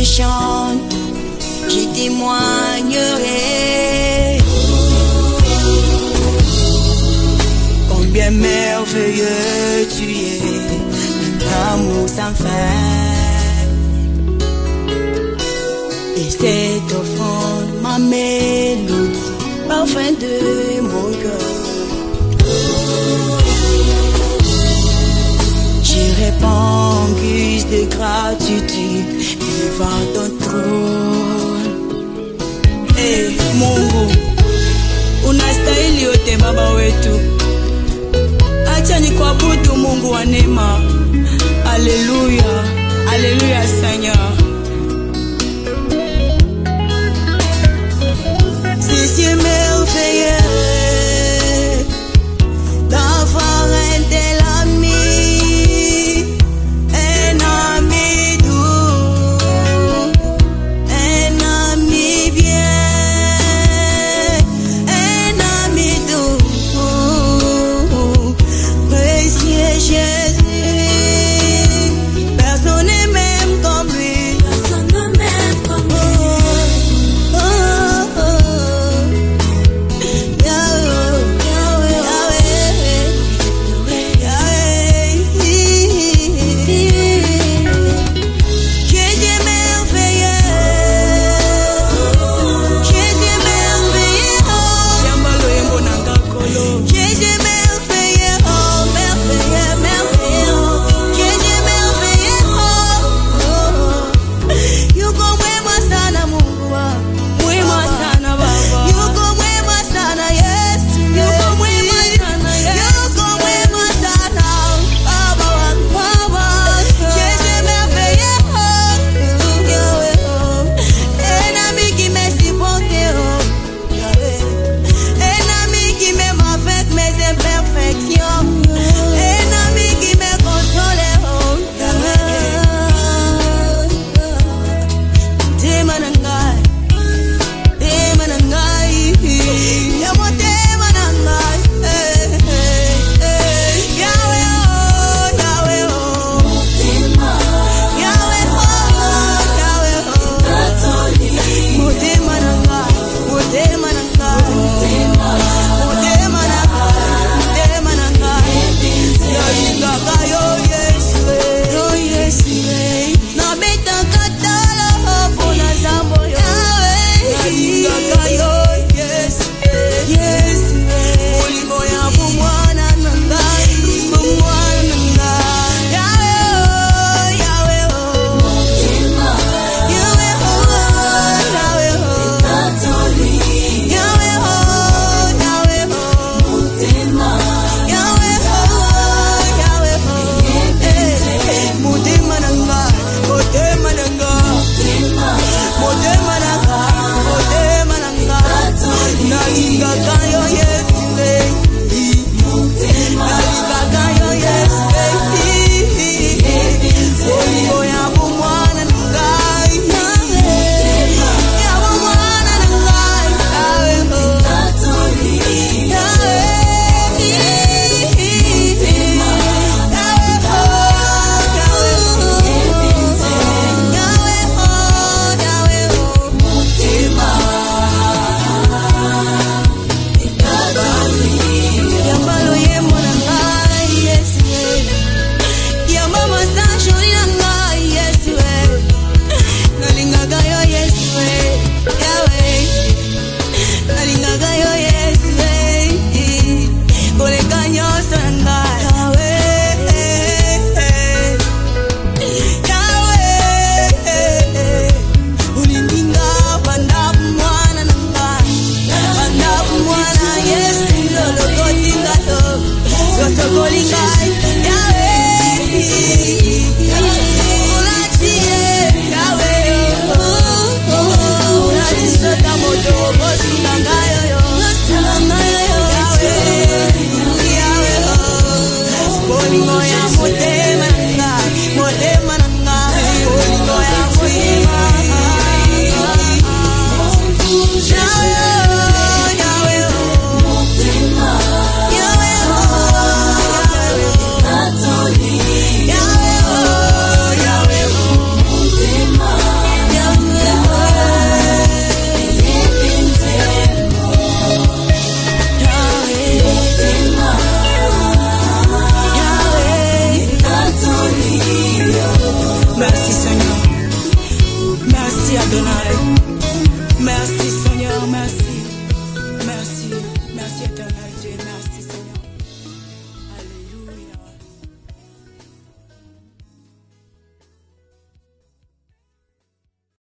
je chante, témoignerai. Combien merveilleux tu es, amour sans fin. Et cette offrande, ma mélodie, parfum de wetu. Acha nikuabudu Mungu wa neema. Aleluya, aleluya Seigneur.